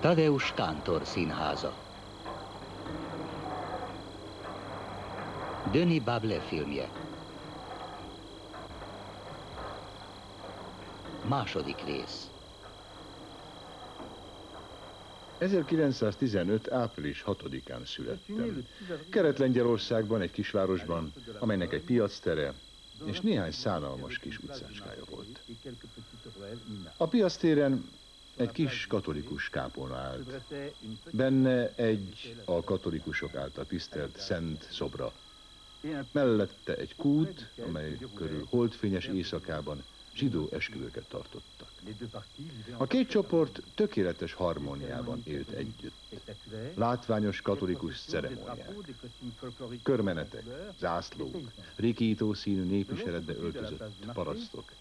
Tadeusz Kántor színháza. Denis Bable filmje. Második rész. 1915. április 6-án születtem. Kelet-Lengyelországban, egy kisvárosban, amelynek egy piactere és néhány szánalmas kis utcácskája volt. A piactéren egy kis katolikus kápolna állt. Benne egy a katolikusok által tisztelt szent szobra. Mellette egy kút, amely körül holdfényes éjszakában zsidó esküvőket tartottak. A két csoport tökéletes harmóniában élt együtt. Látványos katolikus ceremóniák, körmenetek, zászlók, rikító színű népiseletbe öltözött parasztok.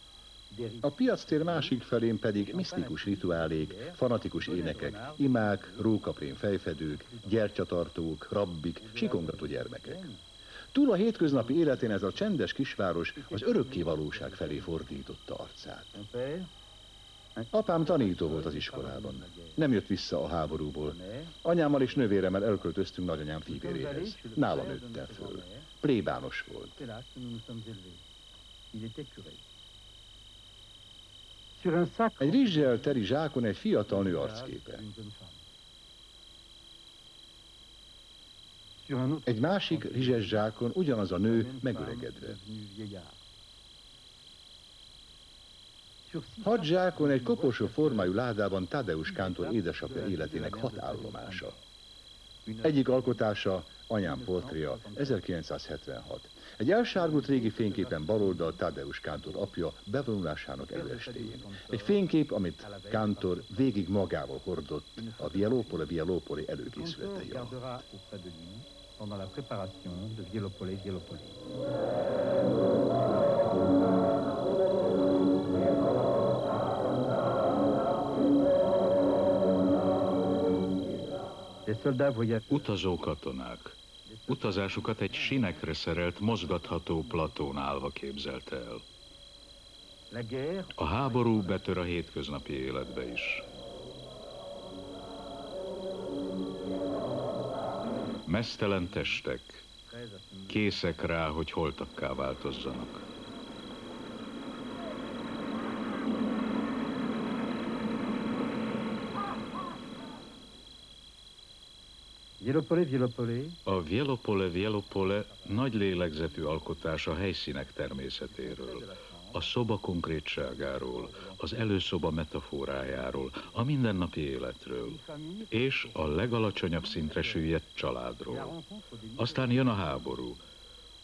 A piactér másik felén pedig misztikus rituálék, fanatikus énekek, imák, rókaprén fejfedők, gyertyatartók, rabbik, sikongató gyermekek. Túl a hétköznapi életén ez a csendes kisváros az örökké valóság felé fordította arcát. Apám tanító volt az iskolában. Nem jött vissza a háborúból. Anyámmal és nővéremmel elköltöztünk nagyanyám fivéréhez. Nála nőttem föl. Plébános volt. Egy rizssel teri zsákon egy fiatal nő arcképe. Egy másik rizses zsákon ugyanaz a nő megöregedve. Hat zsákon egy koporsó formájú ládában Tadeusz Kántor édesapja életének hat állomása. Egyik alkotása anyám portréja 1976. Egy elsárgult régi fényképen baloldal Tadeusz Kántor apja bevonulásának előestéjén. Egy fénykép, amit Kántor végig magával hordott a Vielopole Vielopole előkészületei alatt. pendant la préparation de Vielopole Vielopole. Utazó katonák. Utazásukat egy sinekre szerelt, mozgatható platón állva képzelte el. A háború betör a hétköznapi életbe is. Mesztelen testek, készek rá, hogy holtakká változzanak. A Vielopole Vielopole nagy lélegzetű alkotás a helyszínek természetéről, a szoba konkrétságáról, az előszoba metaforájáról, a mindennapi életről, és a legalacsonyabb szintre süllyedt családról. Aztán jön a háború,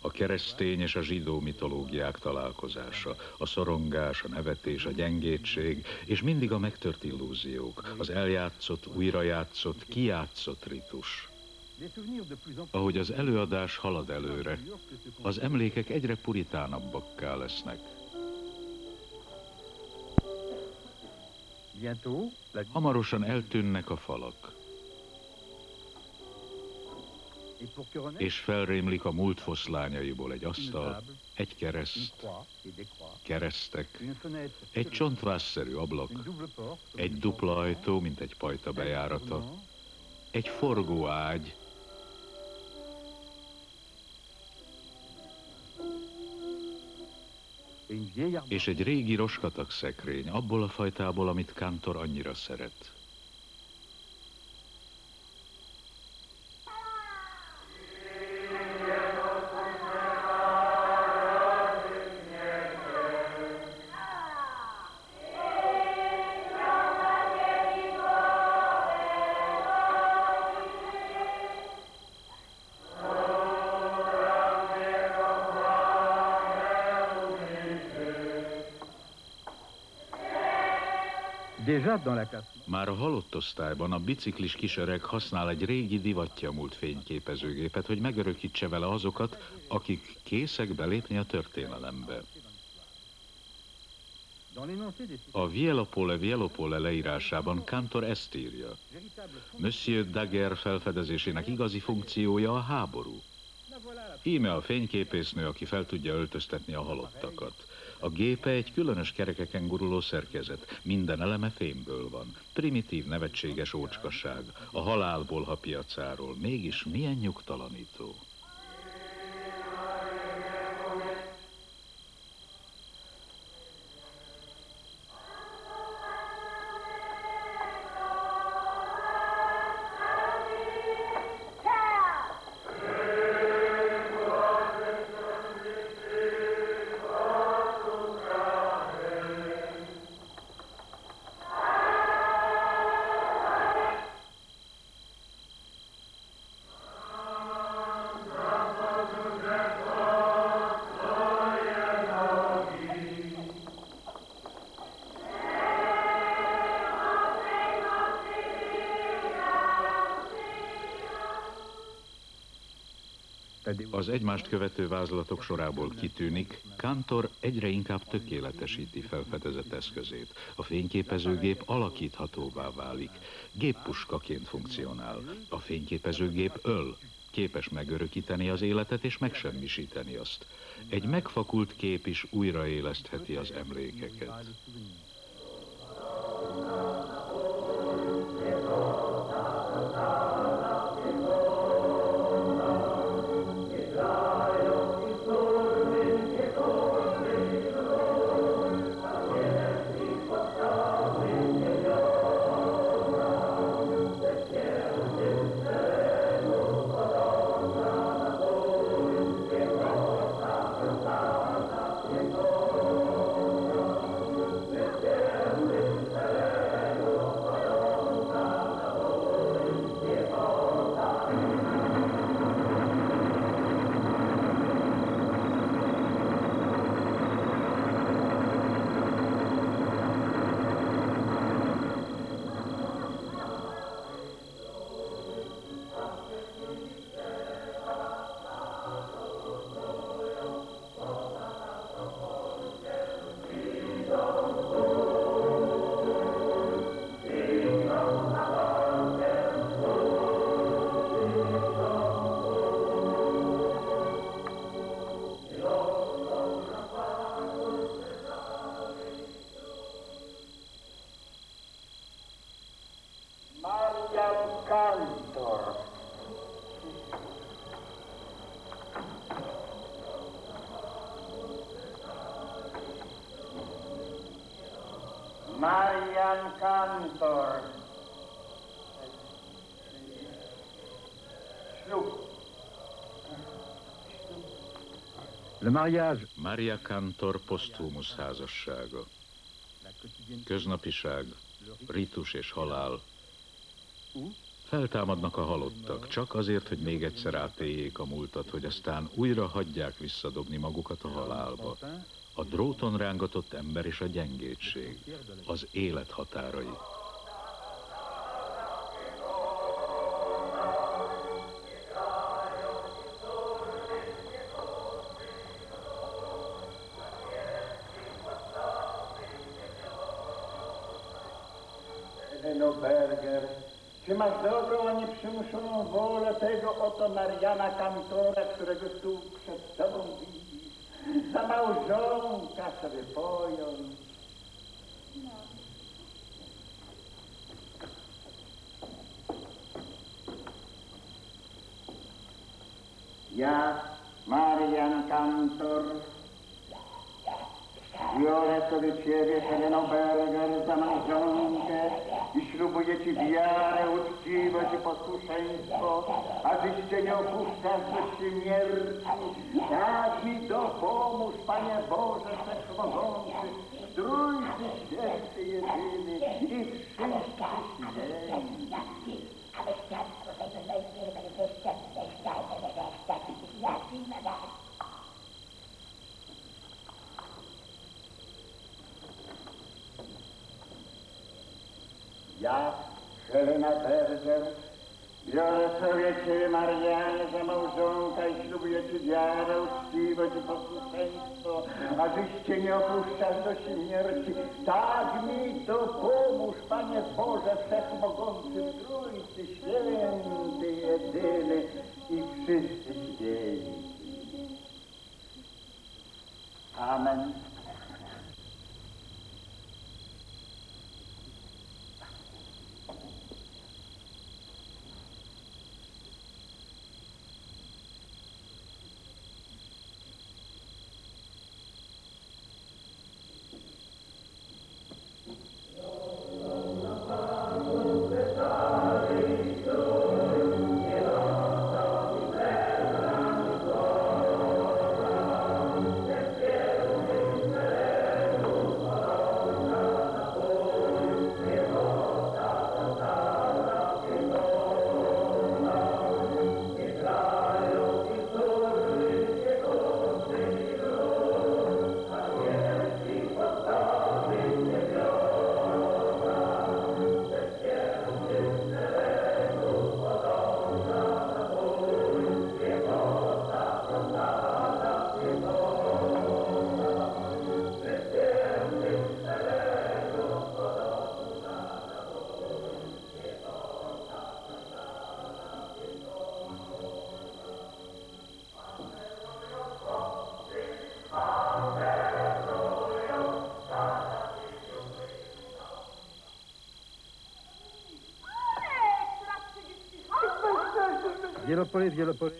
a keresztény és a zsidó mitológiák találkozása, a szorongás, a nevetés, a gyengétség, és mindig a megtört illúziók, az eljátszott, újrajátszott, kijátszott ritus. Ahogy az előadás halad előre, az emlékek egyre puritánabbakká lesznek. Hamarosan eltűnnek a falak. És felrémlik a múlt foszlányaiból egy asztal, egy kereszt, keresztek, egy csontvásszerű ablak, egy dupla ajtó, mint egy pajta bejárata, egy forgó ágy, és egy régi roskatak szekrény, abból a fajtából, amit Kantor annyira szeret. Már a halott osztályban a biciklis kisöreg használ egy régi divatja múlt fényképezőgépet, hogy megörökítse vele azokat, akik készek belépni a történelembe. A Vielopole Vielopole leírásában Kantor ezt írja. Monsieur Daguerre felfedezésének igazi funkciója a háború. Íme a fényképésznő, aki fel tudja öltöztetni a halottakat. A gépe egy különös kerekeken guruló szerkezet, minden eleme fémből van. Primitív, nevetséges ócskasság, a halálból ha piacáról, mégis milyen nyugtalanító. Az egymást követő vázlatok sorából kitűnik, Kantor egyre inkább tökéletesíti felfedezett eszközét. A fényképezőgép alakíthatóvá válik, géppuskaként funkcionál. A fényképezőgép öl, képes megörökíteni az életet és megsemmisíteni azt. Egy megfakult kép is újraélesztheti az emlékeket. Le mariage. Maria Cantor poszthumus házassága. Köznapiság, ritus és halál. Feltámadnak a halottak, csak azért, hogy még egyszer átéljék a múltat, hogy aztán újra hagyják visszadobni magukat a halálba. A dróton rángatott ember és a gyengétség, az élet határai. przymuszoną wolę tego oto Mariana Kantora, którego tu przed tobą widzisz. Za małżonka sobie pojąć. No. Ja, Marian Kantor, biorę sobie ciebie, Heleno Berger, za małżonkę i ślubuję ci wiarę, uczciwość i posłuszeństwo, a życie nie opuszczasz do śmierci. Tak mi dopomóż, Panie Boże Wszechmogący, Trójcy Święty Jedyny i wszyscy święci. Ja, Helena Berger, biorę sobie Ciebie, Marianę, za Ci wiarę, uczciwość posłuszeństwo, a żyście nie opuszczasz do śmierci. Tak mi dopomóż, Panie Boże Wszechmogący, Trójcy, Święty, Jedyny i wszyscy święci. Amen.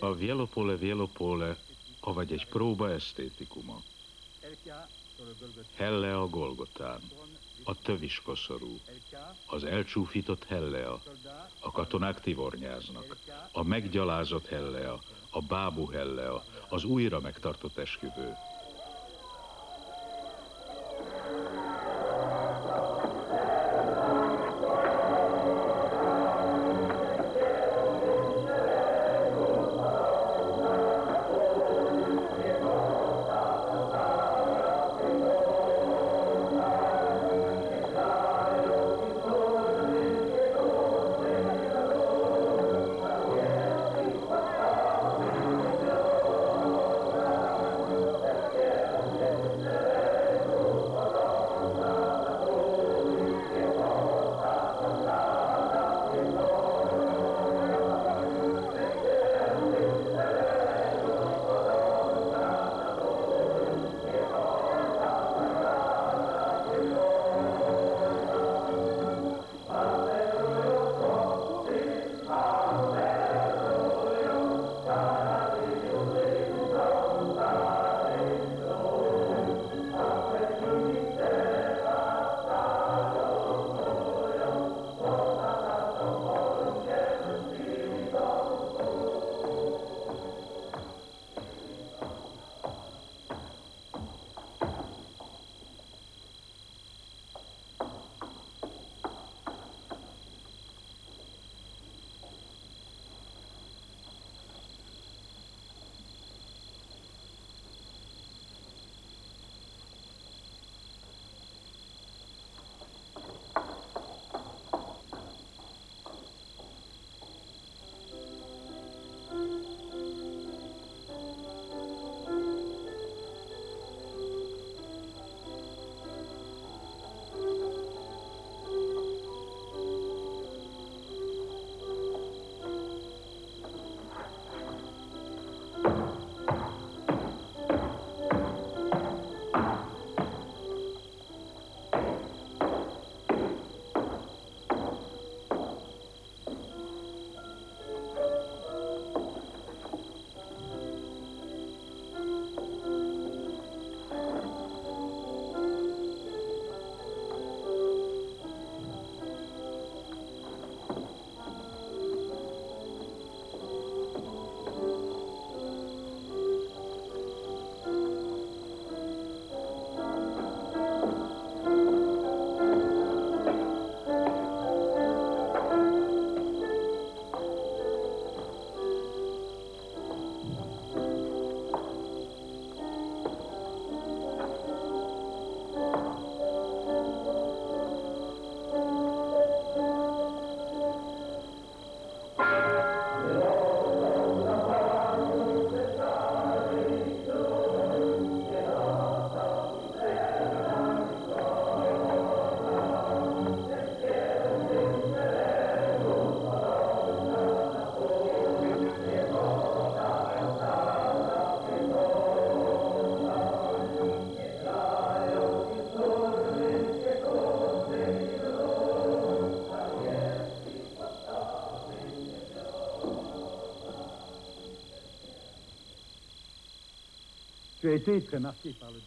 A Vielopole Vielopole, avagy egy próba esztétikuma. Helle a Golgotán, a tövis koszorú, az elcsúfított Hellea, a katonák tivornyáznak, a meggyalázott Hellea, a bábú Hellea, az újra megtartott esküvő.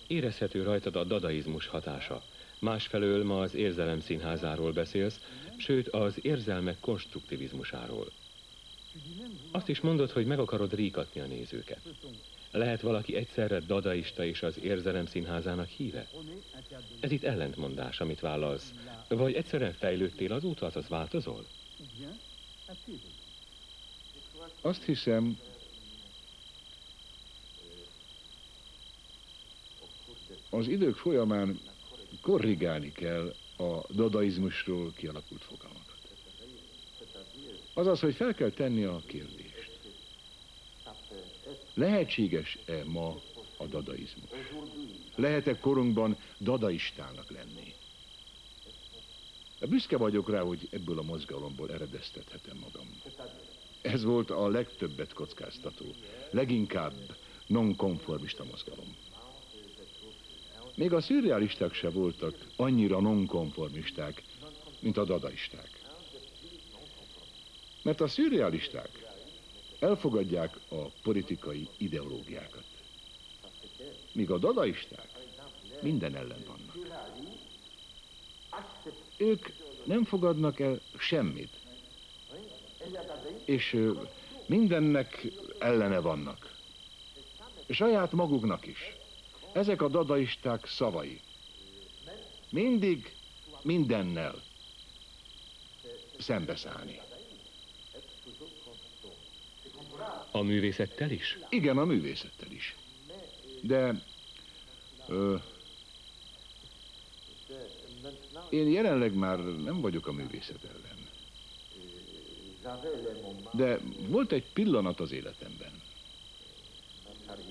Érezhető rajtad a dadaizmus hatása. Másfelől ma az érzelem színházáról beszélsz, sőt az érzelmek konstruktivizmusáról. Azt is mondod, hogy meg akarod ríkatni a nézőket. Lehet valaki egyszerre dadaista és az érzelem színházának híve? Ez itt ellentmondás, amit vállalsz. Vagy egyszerűen fejlődtél az út, azaz változol? Azt hiszem, az idők folyamán korrigálni kell a dadaizmusról kialakult fogalmakat. Azaz, hogy fel kell tenni a kérdést. Lehetséges-e ma a dadaizmus? Lehet-e korunkban dadaistának lenni? Büszke vagyok rá, hogy ebből a mozgalomból eredeztethetem magam. Ez volt a legtöbbet kockáztató, leginkább nonkonformista mozgalom. Még a szürrealisták se voltak annyira nonkonformisták, mint a dadaisták. Mert a szürrealisták elfogadják a politikai ideológiákat. Míg a dadaisták minden ellen vannak. Ők nem fogadnak el semmit. És mindennek ellene vannak. Saját maguknak is. Ezek a dadaisták szavai. Mindig mindennel szembeszállni. A művészettel is? Igen, a művészettel is. De ö, én jelenleg már nem vagyok a művészet ellen. De volt egy pillanat az életemben,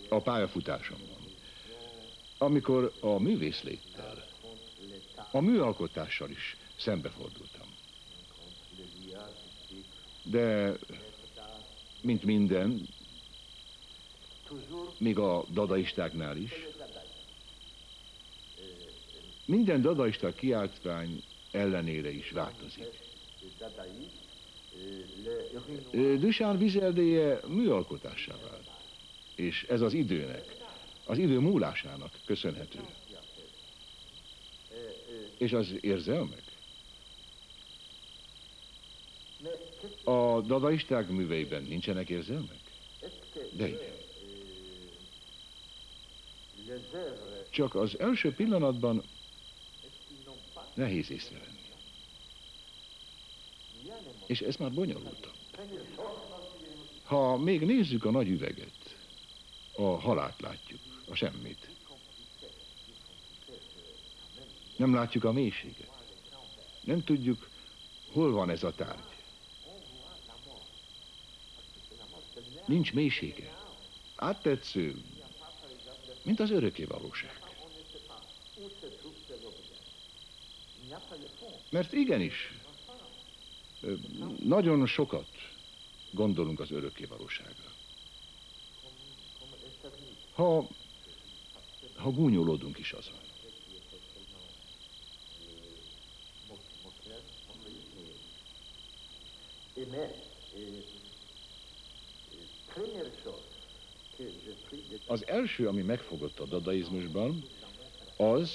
a pályafutásomban, amikor a művészléttel, a műalkotással is szembefordultam. De, mint minden, még a dadaistáknál is, minden dadaista kiáltvány ellenére is változik. Duchamp vizeldéje műalkotássá vált, és ez az időnek, az idő múlásának köszönhető. És az érzelmek? A dadaisták műveiben nincsenek érzelmek? De igen. Csak az első pillanatban nehéz észrevenni. És ez már bonyolultabb. Ha még nézzük a nagy üveget, a halált látjuk, a semmit. Nem látjuk a mélységet. Nem tudjuk, hol van ez a tárgy. Nincs mélysége. Áttetsző, mint az öröké valóság. Mert igenis, nagyon sokat gondolunk az örökké valóságra. Ha, ha gúnyolódunk is azon. Az első, ami megfogott a dadaizmusban, az,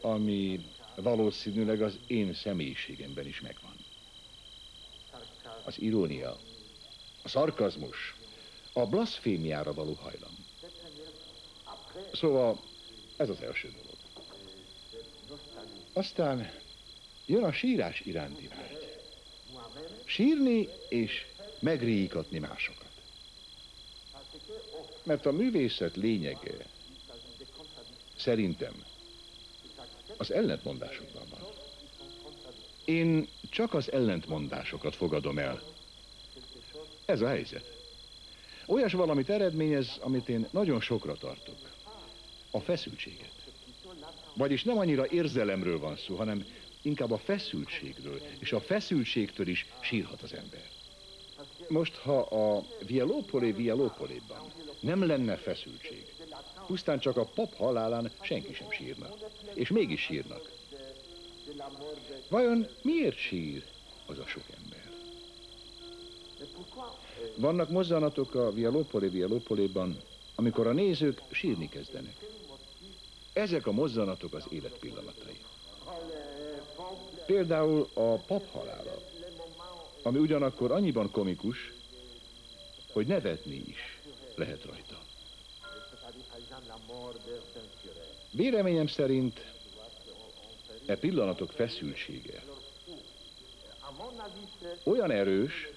ami valószínűleg az én személyiségemben is megvan. Az irónia, a szarkazmus, a blaszfémiára való hajlam. Szóval ez az első dolog. Aztán jön a sírás iránti vágy. Sírni és megríkatni másokat. Mert a művészet lényege szerintem az ellentmondásokban van. Én csak az ellentmondásokat fogadom el. Ez a helyzet. Olyas valamit eredményez, amit én nagyon sokra tartok. A feszültséget. Vagyis nem annyira érzelemről van szó, hanem inkább a feszültségről, és a feszültségtől is sírhat az ember. Most, ha a Vialopolé Vialopoléban nem lenne feszültség, pusztán csak a pap halálán senki sem sírna. És mégis sírnak. Vajon miért sír az a sok ember? Vannak mozzanatok a Vialopolé Vialopoléban, amikor a nézők sírni kezdenek. Ezek a mozzanatok az élet pillanatai. Például a pap halála, ami ugyanakkor annyiban komikus, hogy nevetni is lehet rajta. Véleményem szerint e pillanatok feszültsége olyan erős,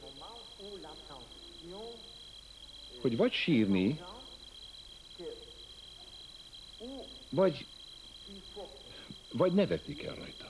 hogy vagy sírni, vagy, vagy nevetni kell rajta.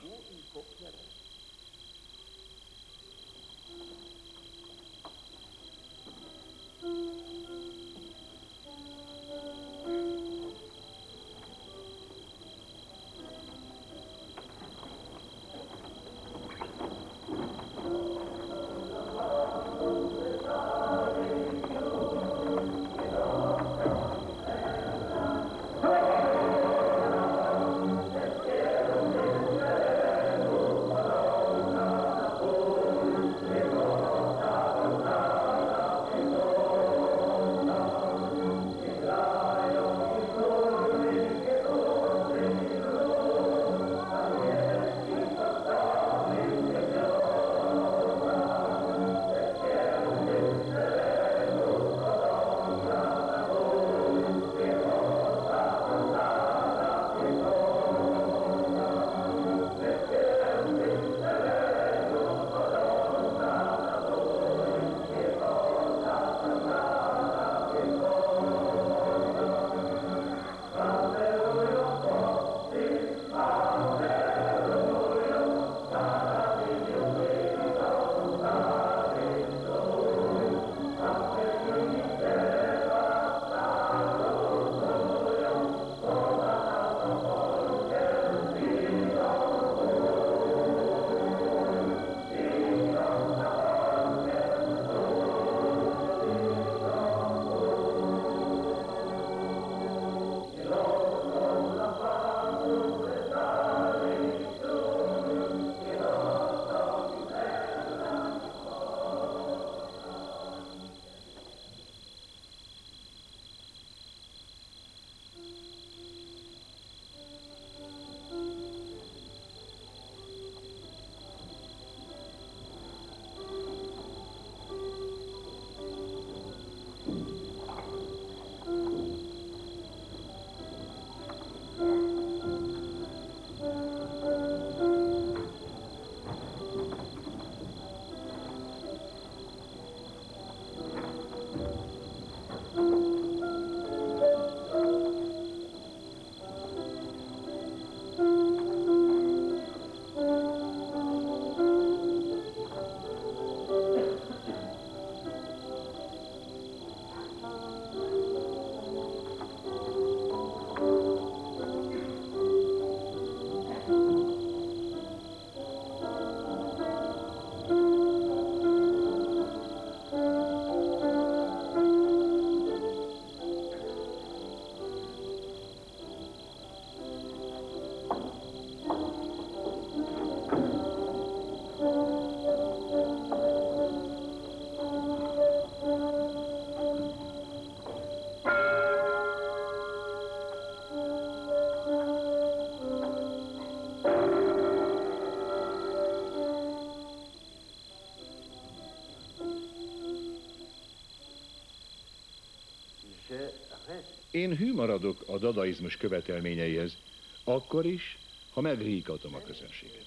Én hű maradok a dadaizmus követelményeihez, akkor is, ha megríkatom a közönséget.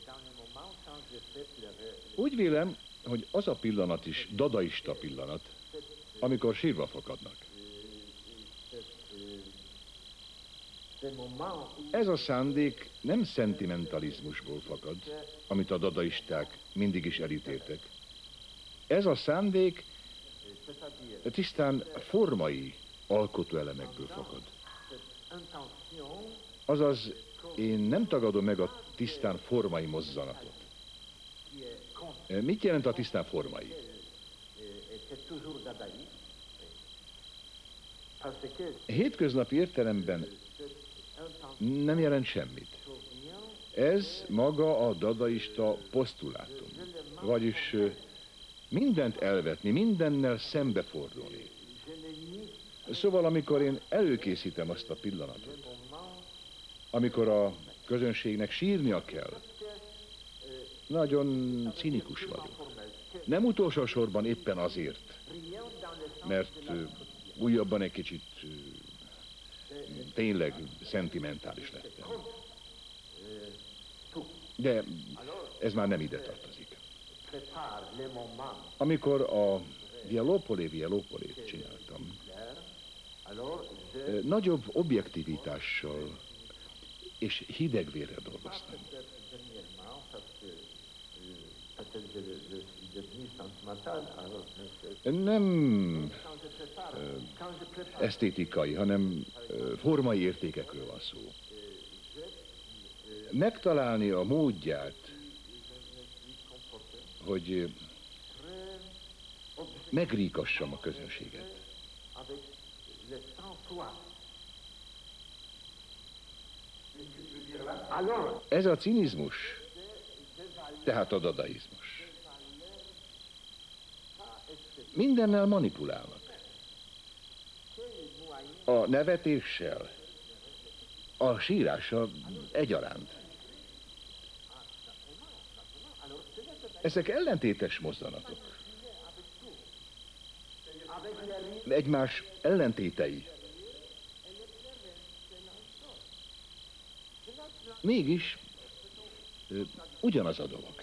Úgy vélem, hogy az a pillanat is dadaista pillanat, amikor sírva fakadnak. Ez a szándék nem szentimentalizmusból fakad, amit a dadaisták mindig is elítéltek. Ez a szándék tisztán formai alkotóelemekből fakad. Azaz, én nem tagadom meg a tisztán formai mozzanatot. Mit jelent a tisztán formai? Hétköznapi értelemben nem jelent semmit. Ez maga a dadaista posztulátum. Vagyis mindent elvetni, mindennel szembefordulni. Szóval, amikor én előkészítem azt a pillanatot, amikor a közönségnek sírnia kell, nagyon cinikus vagyok. Nem utolsó sorban éppen azért, mert újabban egy kicsit tényleg szentimentális lettem. De ez már nem ide tartozik. Amikor a Vialopolé Vialopolét csináltam, nagyobb objektivitással és hidegvérrel dolgoztam. Nem esztétikai, hanem formai értékekről van szó. Megtalálni a módját, hogy megríkassam a közönséget. Ez a cinizmus, tehát a dadaizmus. Mindennel manipulálnak. A nevetéssel, a sírással egyaránt. Ezek ellentétes mozdanatok. Egymás ellentétei. Mégis ugyanaz a dolog.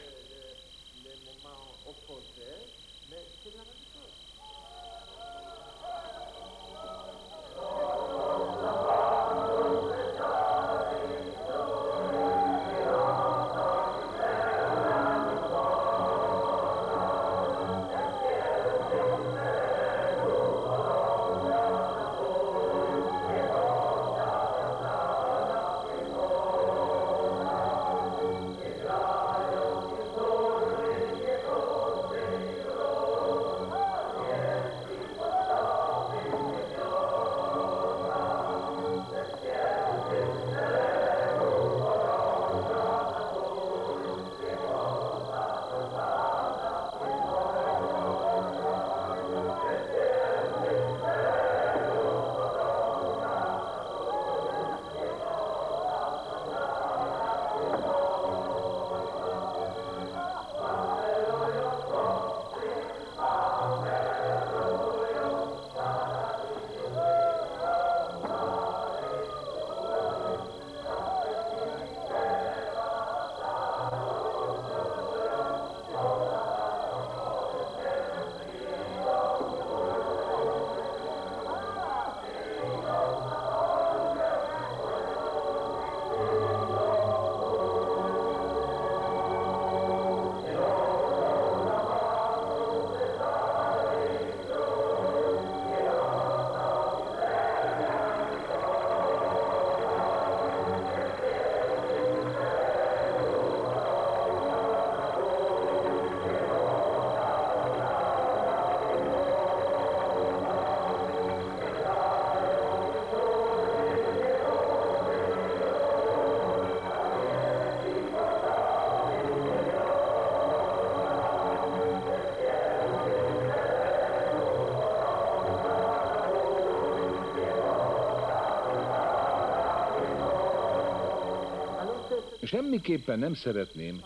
Semmiképpen nem szeretném,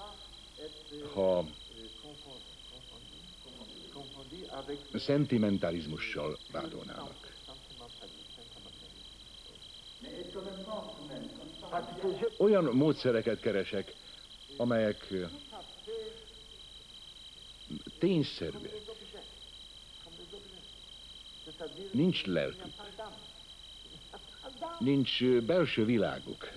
ha szentimentalizmussal vádolnának. Olyan módszereket keresek, amelyek tényszerűek. Nincs lelkük. Nincs belső világuk.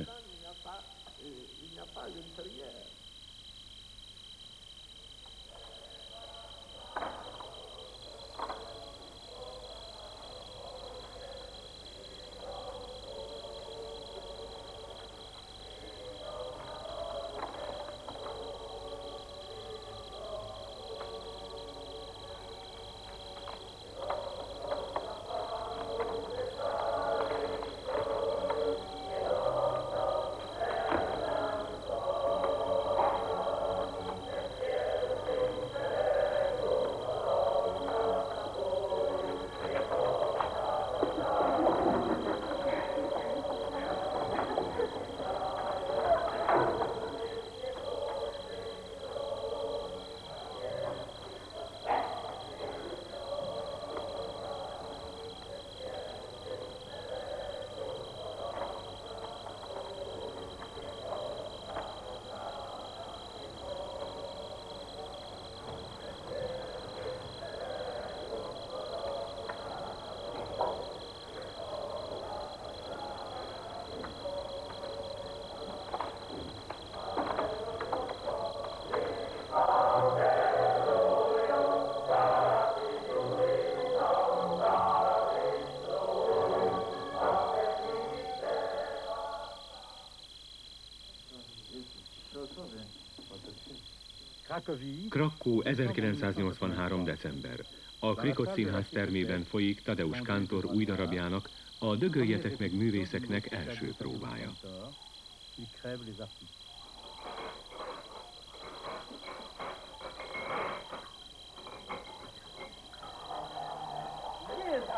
Krakó 1983. december. A Krikot Színház termében folyik Tadeusz Kántor új darabjának, a Dögöljetek meg művészeknek első próbája.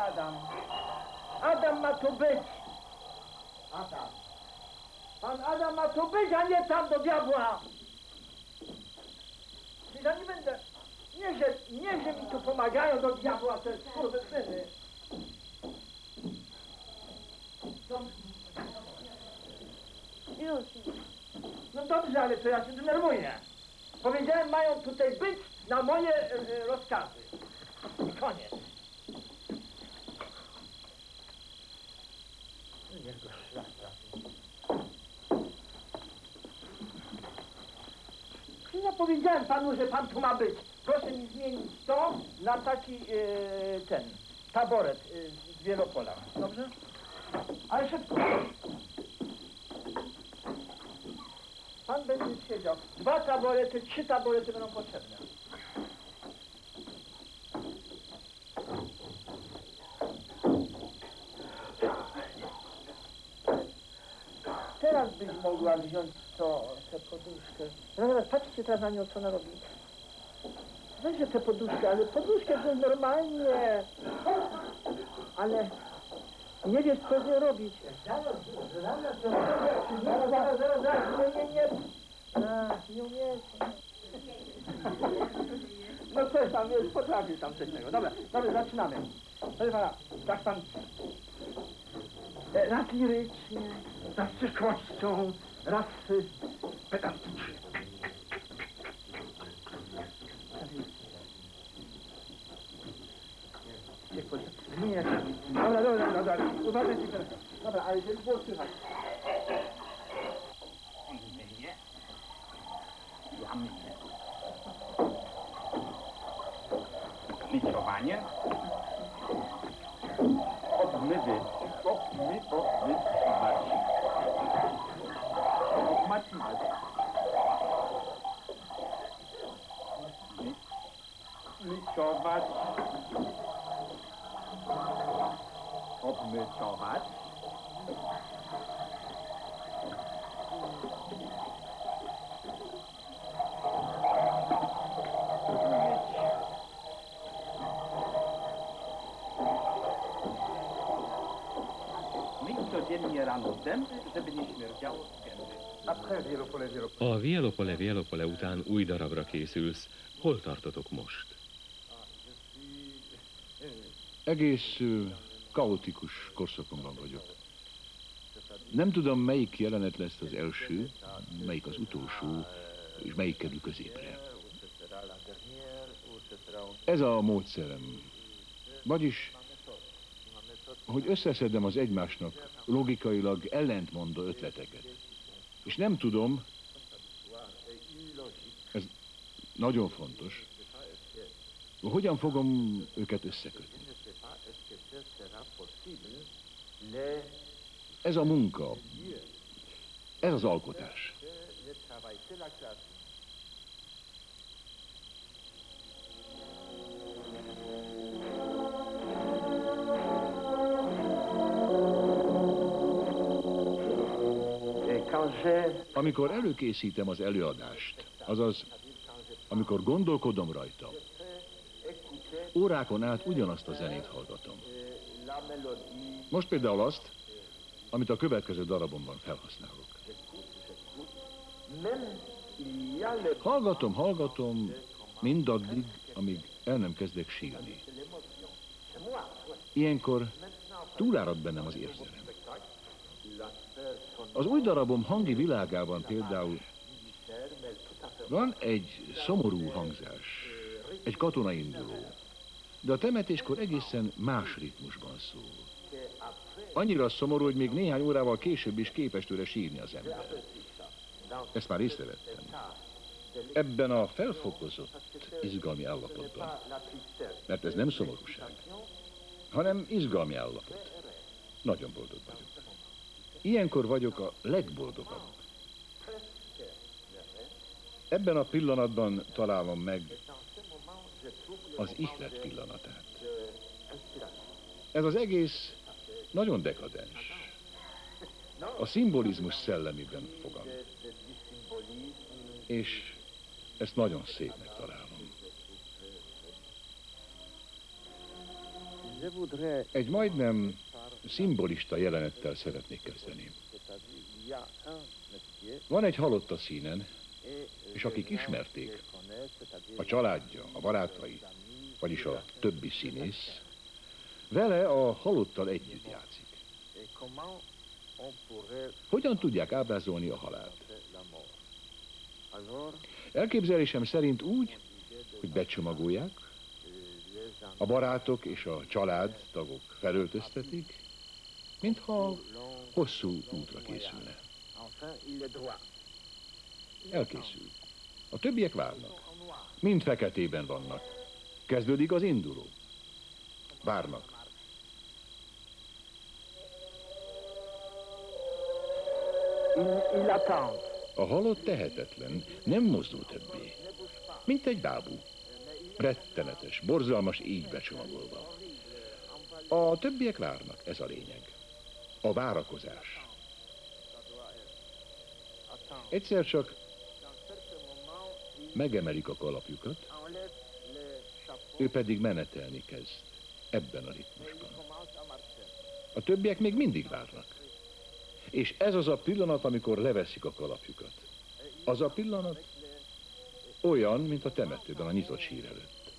Adam? Adam ma. Adam. Pan Adam ma tu być, a nie tam do diabła. Nie będę... Nie, że, nie, że mi tu pomagają do diabła te skurwysyny. Już. No dobrze, ale to ja się denerwuję. Powiedziałem, mają tutaj być na moje e, rozkazy. Powiedziałem panu, że pan tu ma być. Proszę mi zmienić to na taki e, ten taboret e, z Wielopola. Dobrze? Ale szybko. Pan będzie siedział. Dwa taborety, trzy taborety będą potrzebne. Teraz byś mogła wziąć to, tę poduszkę. No patrzcie teraz na nią, co ona robi. Weźcie tę poduszkę, ale poduszkę to jest normalnie. Ale nie wiesz, co z nią robić. Zaraz, zaraz, zaraz, zaraz, zaraz, zaraz, nie, nie, nie. A, nie umiesz. No coś tam, jest, potrafisz tam coś tego. Dobra, dobra, zaczynamy. Proszę pana, tak pan e, raz lirycznie, raz z przyszłością, raz 快打！A Vielopole Vielopole után új darabra készülsz. Hol tartotok most? Egész ö, kaotikus korszakomban vagyok. Nem tudom, melyik jelenet lesz az első, melyik az utolsó, és melyik kerül középre. Ez a módszerem. Vagyis, hogy összeszedem az egymásnak logikailag ellentmondó ötleteket. És nem tudom, ez nagyon fontos, hogyan fogom őket összekötni. Ez a munka, ez az alkotás. Amikor előkészítem az előadást, azaz amikor gondolkodom rajta, órákon át ugyanazt a zenét hallgatom. Most például azt, amit a következő darabomban felhasználok. Hallgatom, hallgatom, mindaddig, amíg el nem kezdek sírni. Ilyenkor túlárad bennem az érzelem. Az új darabom hangi világában például van egy szomorú hangzás, egy katona induló, de a temetéskor egészen más ritmusban szól. Annyira szomorú, hogy még néhány órával később is képes tőle sírni az ember. Ezt már észrevettem. Ebben a felfokozott izgalmi állapotban, mert ez nem szomorúság, hanem izgalmi állapot. Nagyon boldog vagyok. Ilyenkor vagyok a legboldogabb. Ebben a pillanatban találom meg az ihlet pillanatát. Ez az egész nagyon dekadens. A szimbolizmus szellemiben fogam. És ezt nagyon szépnek találom. Egy majdnem szimbolista jelenettel szeretnék kezdeni. Van egy halott a színen, és akik ismerték, a családja, a barátai, vagyis a többi színész, vele a halottal együtt játszik. Hogyan tudják ábrázolni a halált? Elképzelésem szerint úgy, hogy becsomagolják, a barátok és a család tagok felöltöztetik, mintha hosszú útra készülne. Elkészül. A többiek várnak. Mind feketében vannak. Kezdődik az induló. Várnak. A halott tehetetlen, nem mozdul többé. Mint egy bábú. Rettenetes, borzalmas így becsomagolva. A többiek várnak, ez a lényeg. A várakozás. Egyszer csak megemelik a kalapjukat, ő pedig menetelni kezd ebben a ritmusban. A többiek még mindig várnak. És ez az a pillanat, amikor leveszik a kalapjukat. Az a pillanat olyan, mint a temetőben a nyitott sír előtt.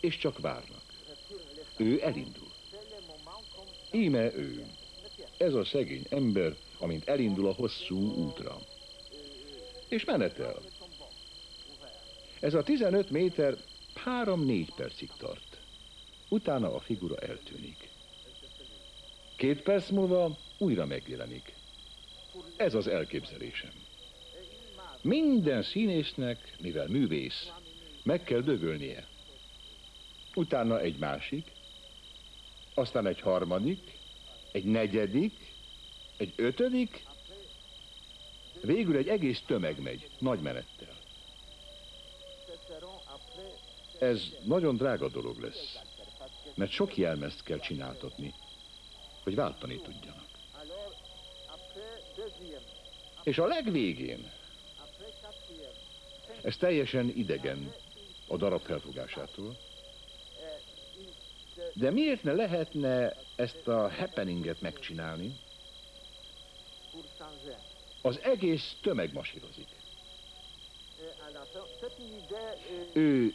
És csak várnak. Ő elindul. Íme ő. Ez a szegény ember, amint elindul a hosszú útra. És menetel. Ez a 15 méter 3-4 percig tart. Utána a figura eltűnik. Két perc múlva újra megjelenik. Ez az elképzelésem. Minden színésznek, mivel művész, meg kell dögölnie. Utána egy másik, aztán egy harmadik, egy negyedik, egy ötödik, végül egy egész tömeg megy, nagy menettel. Ez nagyon drága dolog lesz, mert sok jelmezt kell csináltatni, hogy váltani tudjanak. És a legvégén, ez teljesen idegen a darab felfogásától, de miért ne lehetne ezt a happeninget megcsinálni? Az egész tömeg masírozik. Ő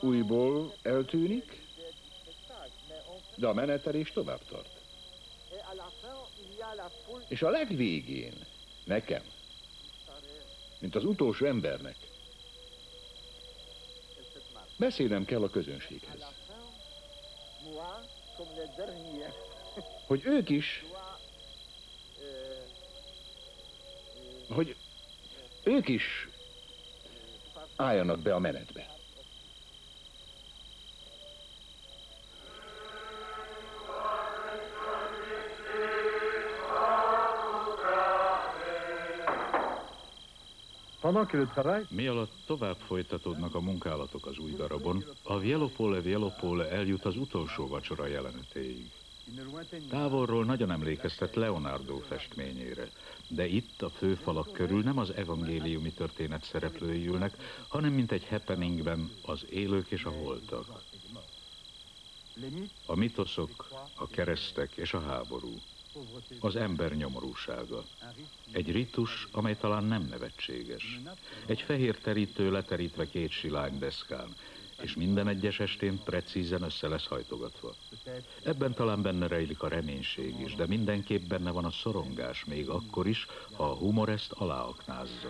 újból eltűnik, de a menetelés tovább tart. És a legvégén, nekem, mint az utolsó embernek, beszélnem kell a közönséghez. Hogy ők is, hogy ők is álljanak be a menetbe. Mi alatt tovább folytatódnak a munkálatok az új darabon, a Vielopole Vielopole eljut az utolsó vacsora jelenetéig. Távolról nagyon emlékeztet Leonardo festményére, de itt a főfalak körül nem az evangéliumi történet szereplői ülnek, hanem mint egy happeningben az élők és a holtak. A mitoszok, a keresztek és a háború az ember nyomorúsága. Egy ritus, amely talán nem nevetséges. Egy fehér terítő leterítve két silány deszkán, és minden egyes estén precízen össze lesz hajtogatva. Ebben talán benne rejlik a reménység is, de mindenképp benne van a szorongás, még akkor is, ha a humor ezt aláaknázza.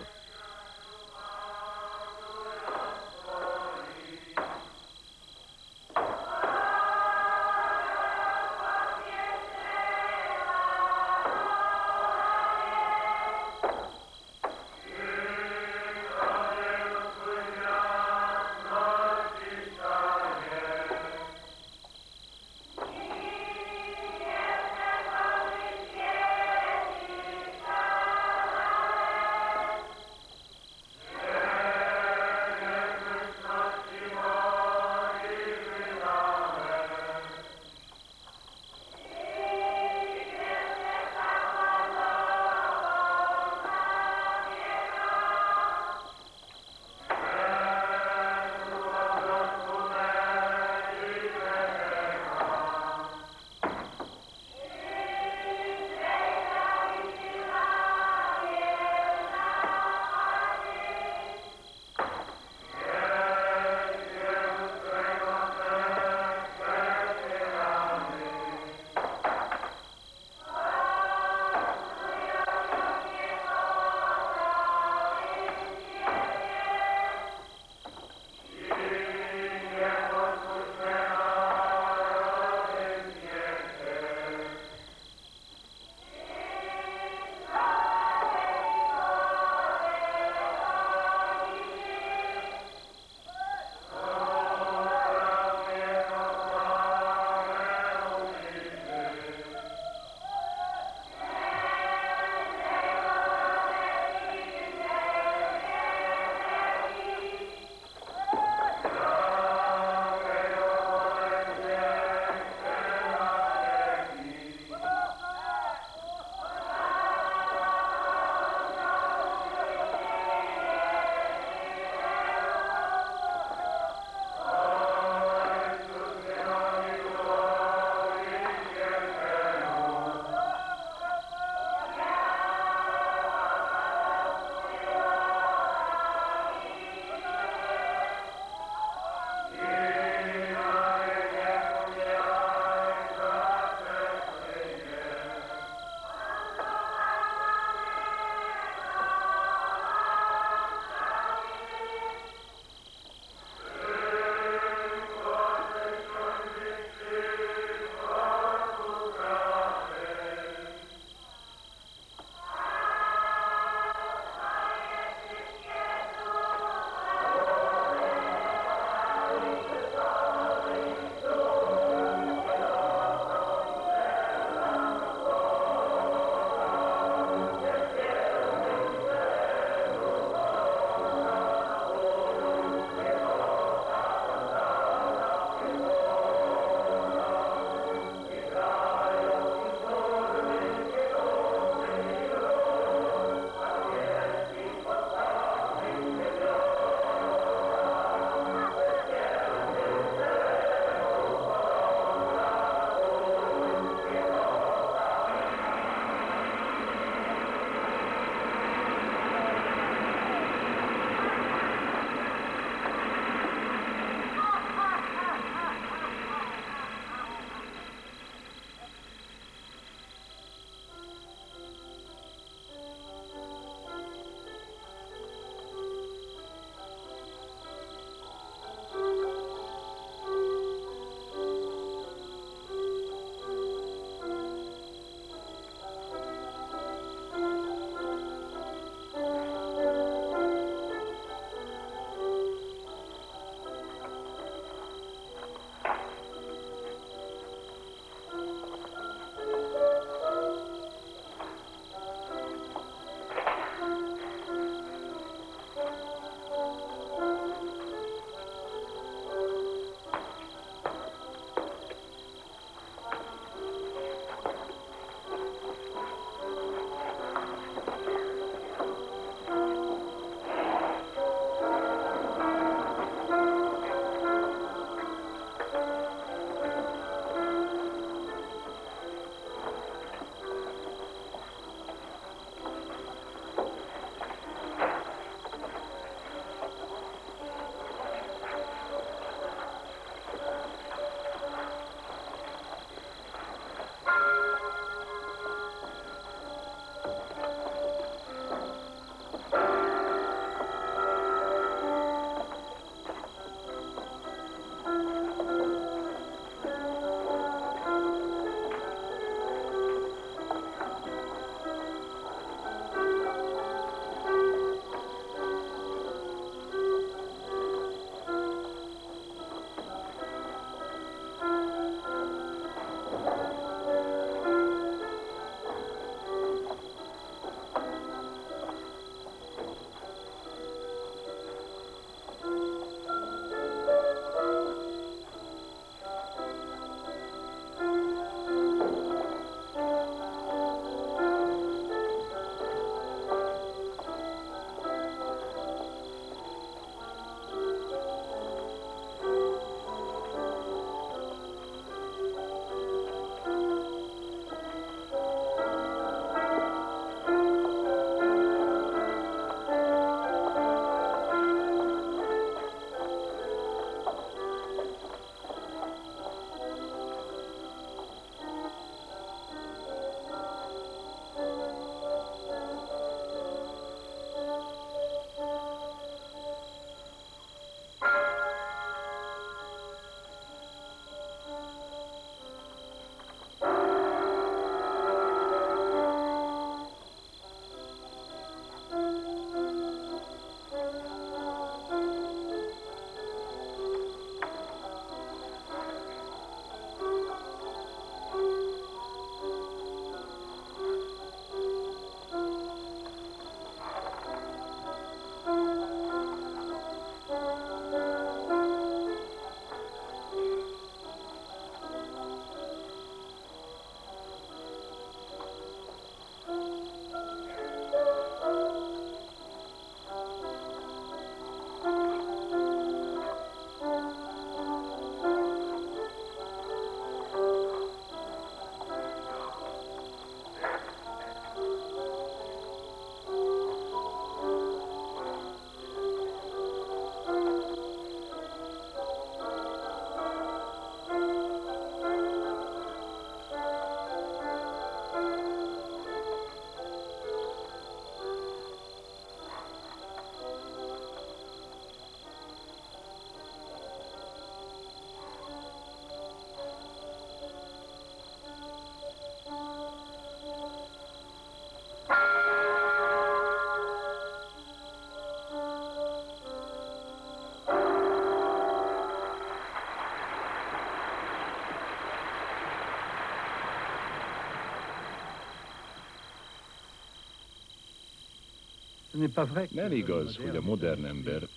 Nem igaz, hogy a modern ember,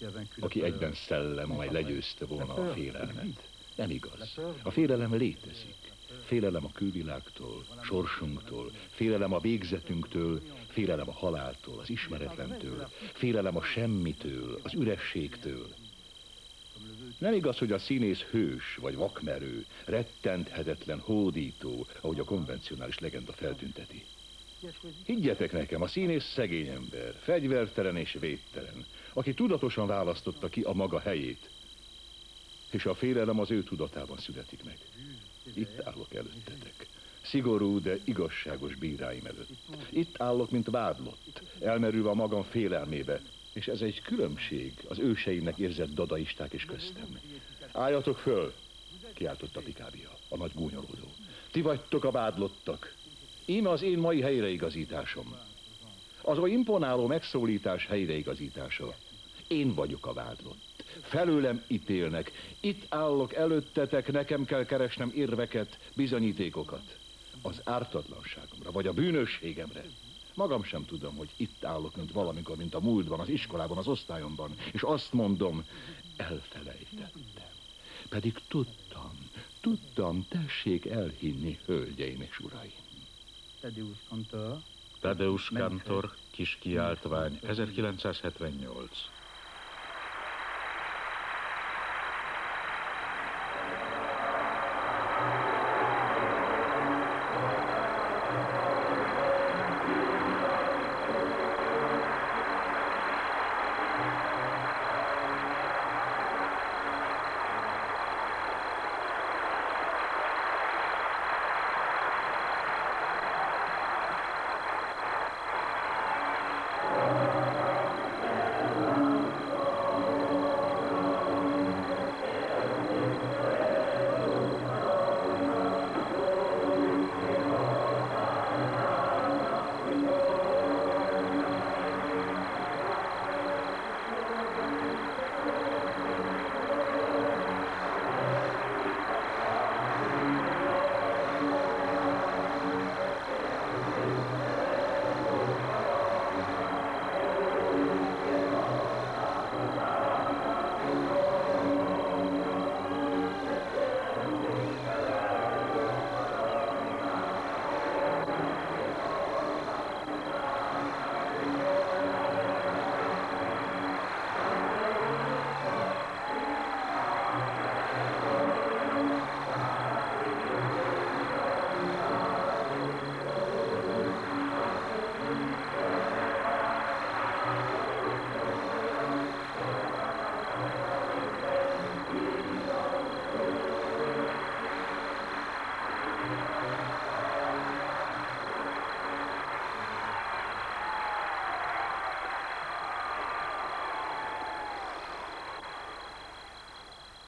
aki egyben szellem, amely legyőzte volna a félelmet. Nem igaz. A félelem létezik. Félelem a külvilágtól, sorsunktól, félelem a végzetünktől, félelem a haláltól, az ismeretlentől, félelem a semmitől, az ürességtől. Nem igaz, hogy a színész hős vagy vakmerő, rettenthetetlen, hódító, ahogy a konvencionális legenda feltünteti. Higgyetek nekem, a színész szegény ember, fegyvertelen és védtelen, aki tudatosan választotta ki a maga helyét, és a félelem az ő tudatában születik meg. Itt állok előttetek, szigorú, de igazságos bíráim előtt. Itt állok, mint vádlott, elmerülve a magam félelmébe, és ez egy különbség az őseimnek érzett dadaisták és köztem. Álljatok föl, kiáltotta Pikábia, a nagy gúnyolódó. Ti vagytok a vádlottak. Íme az én mai helyreigazításom. Az a imponáló megszólítás helyreigazítása. Én vagyok a vádlott. Felőlem ítélnek. Itt állok előttetek, nekem kell keresnem érveket, bizonyítékokat. Az ártatlanságomra, vagy a bűnösségemre. Magam sem tudom, hogy itt állok, mint valamikor, mint a múltban, az iskolában, az osztályomban, és azt mondom, elfelejtettem. Pedig tudtam, tudtam, tessék elhinni, hölgyeim és uraim. Tadeusz Kantor. Tadeusz Kantor, kis kiáltvány, 1978.